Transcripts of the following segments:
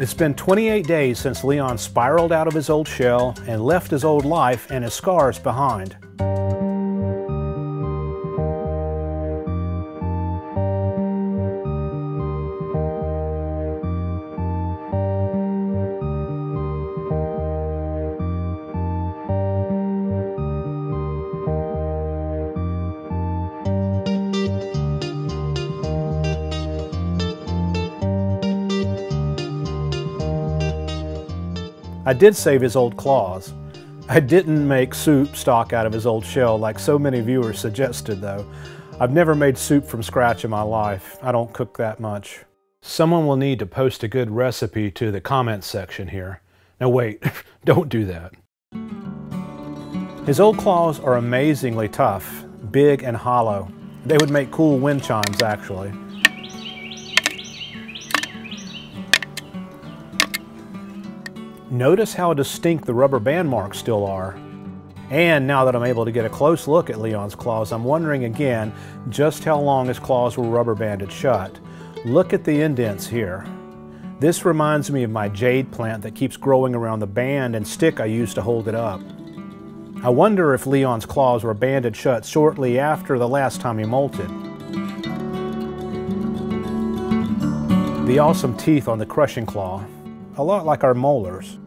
It's been 28 days since Leon spiraled out of his old shell and left his old life and his scars behind. I did save his old claws. I didn't make soup stock out of his old shell like so many viewers suggested though. I've never made soup from scratch in my life. I don't cook that much. Someone will need to post a good recipe to the comments section here. Now wait, don't do that. His old claws are amazingly tough, big and hollow. They would make cool wind chimes actually. Notice how distinct the rubber band marks still are. And now that I'm able to get a close look at Leon's claws, I'm wondering again just how long his claws were rubber banded shut. Look at the indents here. This reminds me of my jade plant that keeps growing around the band and stick I used to hold it up. I wonder if Leon's claws were banded shut shortly after the last time he molted. The awesome teeth on the crushing claw a lot like our molars.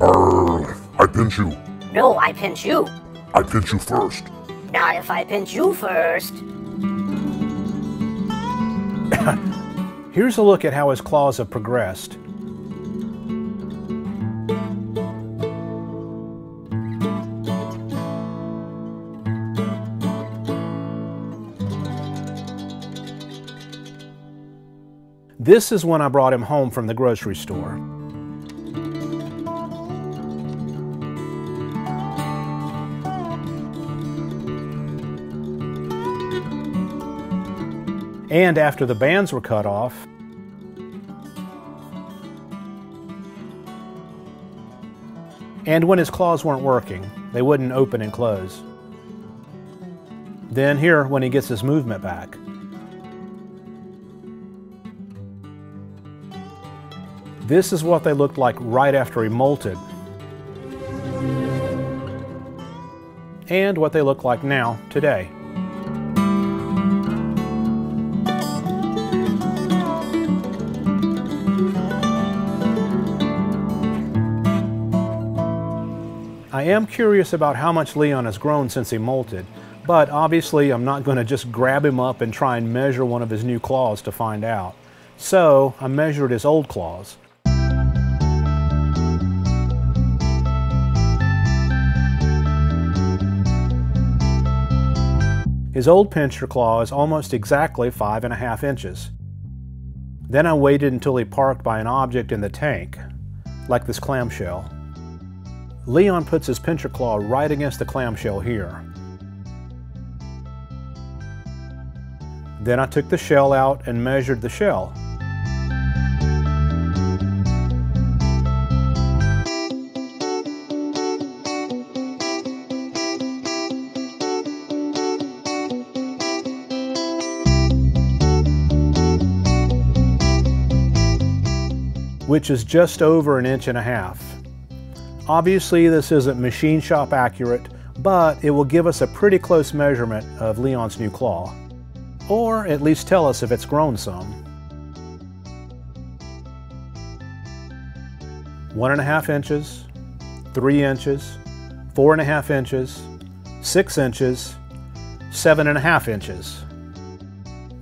Arr, I pinch you. No, I pinch you. I pinch you first. Not if I pinch you first. Here's a look at how his claws have progressed. This is when I brought him home from the grocery store. And after the bands were cut off, and when his claws weren't working, they wouldn't open and close. Then here, when he gets his movement back. This is what they looked like right after he molted. And what they look like now, today. I am curious about how much Leon has grown since he molted, but obviously I'm not going to just grab him up and try and measure one of his new claws to find out. So I measured his old claws. His old pincher claw is almost exactly five and a half inches. Then I waited until he parked by an object in the tank, like this clamshell. Leon puts his pincher claw right against the clamshell here. Then I took the shell out and measured the shell. Which is just over an inch and a half. Obviously this isn't machine shop accurate, but it will give us a pretty close measurement of Leon's new claw. Or at least tell us if it's grown some. One and a half inches, three inches, four and a half inches, six inches, seven and a half inches.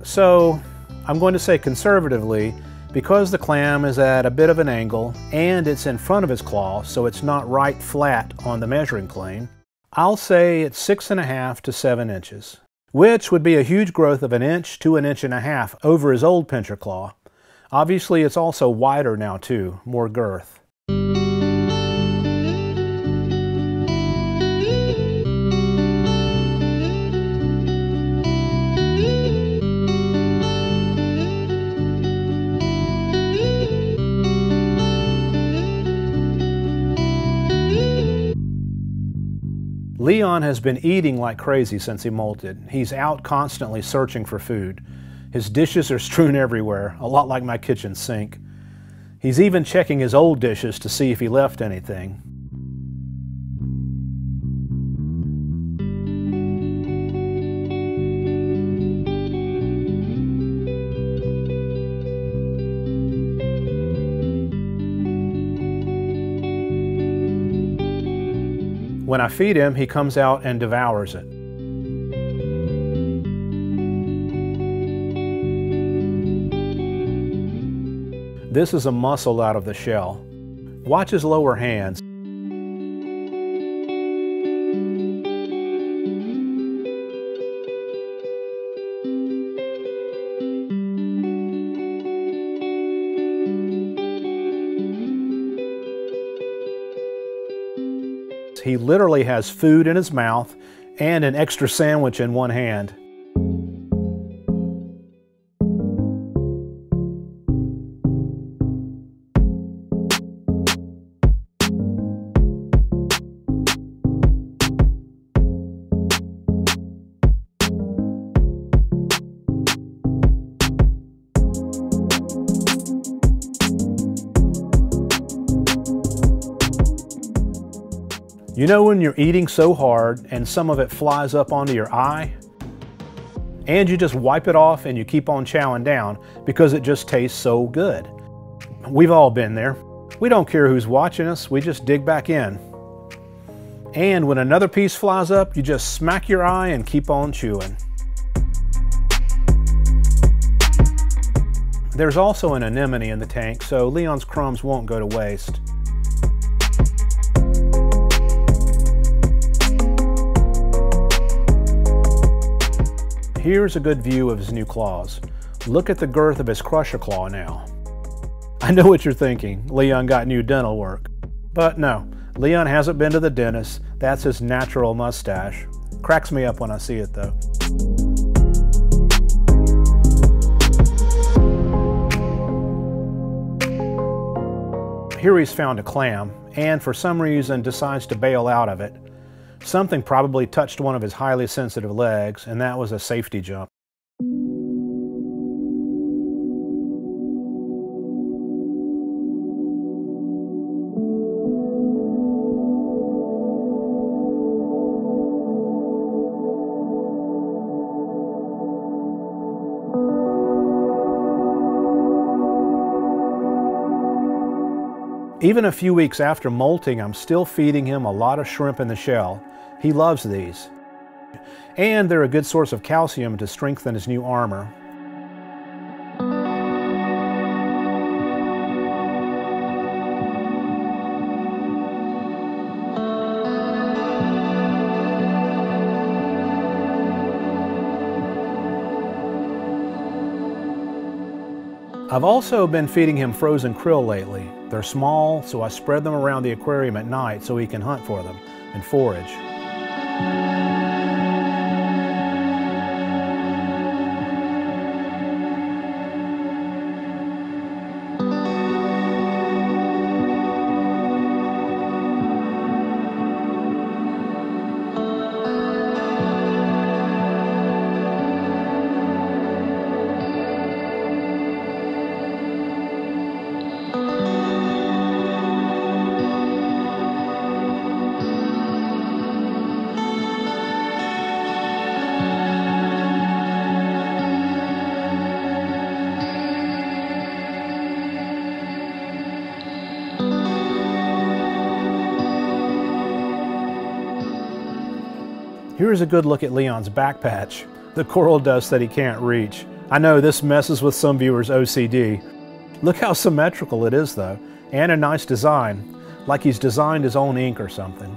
So I'm going to say conservatively, because the clam is at a bit of an angle and it's in front of his claw so it's not right flat on the measuring plane, I'll say it's six and a half to seven inches, which would be a huge growth of an inch to an inch and a half over his old pincher claw. Obviously it's also wider now too, more girth. Leon has been eating like crazy since he molted. He's out constantly searching for food. His dishes are strewn everywhere, a lot like my kitchen sink. He's even checking his old dishes to see if he left anything. When I feed him, he comes out and devours it. This is a mussel out of the shell. Watch his lower hands. He literally has food in his mouth and an extra sandwich in one hand. You know when you're eating so hard and some of it flies up onto your eye? And you just wipe it off and you keep on chowing down because it just tastes so good. We've all been there. We don't care who's watching us, we just dig back in. And when another piece flies up, you just smack your eye and keep on chewing. There's also an anemone in the tank, so Leon's crumbs won't go to waste. Here's a good view of his new claws. Look at the girth of his crusher claw now. I know what you're thinking, Leon got new dental work. But no, Leon hasn't been to the dentist. That's his natural mustache. Cracks me up when I see it though. Here he's found a clam, and for some reason decides to bail out of it. Something probably touched one of his highly sensitive legs, and that was a safety jump. Even a few weeks after molting, I'm still feeding him a lot of shrimp in the shell. He loves these. And they're a good source of calcium to strengthen his new armor. I've also been feeding him frozen krill lately. They're small, so I spread them around the aquarium at night so he can hunt for them and forage. Here's a good look at Leon's back patch, the coral dust that he can't reach. I know this messes with some viewers' OCD. Look how symmetrical it is though, and a nice design, like he's designed his own ink or something.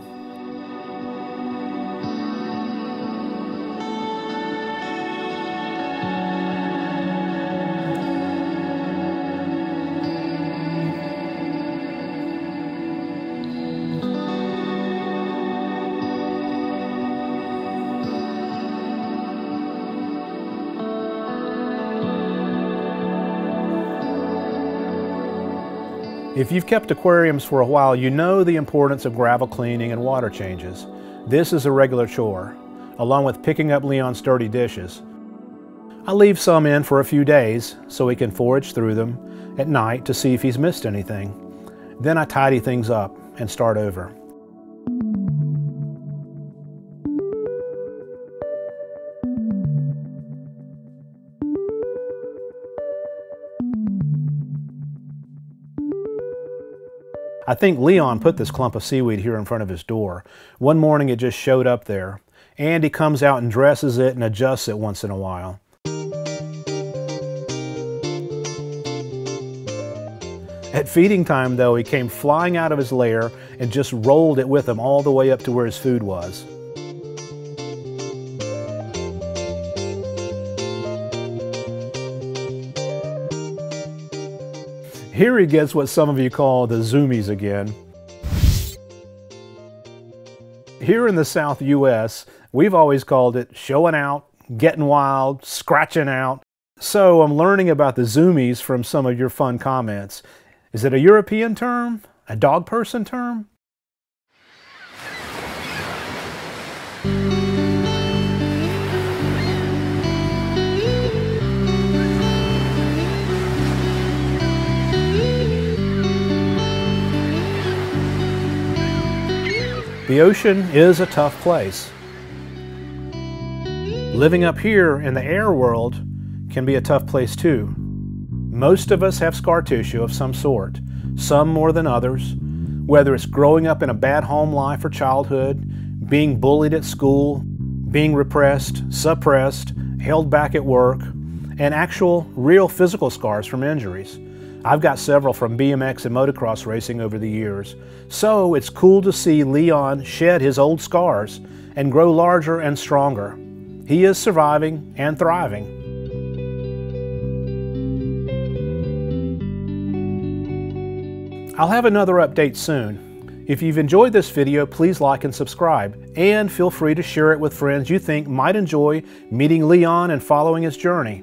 If you've kept aquariums for a while, you know the importance of gravel cleaning and water changes. This is a regular chore, along with picking up Leon's dirty dishes. I leave some in for a few days so he can forage through them at night to see if he's missed anything. Then I tidy things up and start over. I think Leon put this clump of seaweed here in front of his door. One morning it just showed up there. and he comes out and dresses it and adjusts it once in a while. At feeding time, though, he came flying out of his lair and just rolled it with him all the way up to where his food was. Here he gets what some of you call the zoomies again. Here in the South US, we've always called it showing out, getting wild, scratching out. So I'm learning about the zoomies from some of your fun comments. Is it a European term? A dog person term? The ocean is a tough place. Living up here in the air world can be a tough place too. Most of us have scar tissue of some sort, some more than others, whether it's growing up in a bad home life or childhood, being bullied at school, being repressed, suppressed, held back at work, and actual real physical scars from injuries. I've got several from BMX and motocross racing over the years, so it's cool to see Leon shed his old scars and grow larger and stronger. He is surviving and thriving. I'll have another update soon. If you've enjoyed this video, please like and subscribe, and feel free to share it with friends you think might enjoy meeting Leon and following his journey.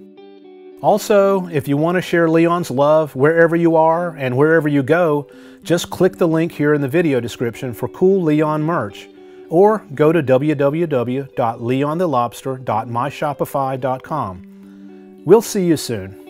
Also, if you want to share Leon's love wherever you are and wherever you go, just click the link here in the video description for cool Leon merch, or go to www.leonthelobster.myshopify.com. We'll see you soon.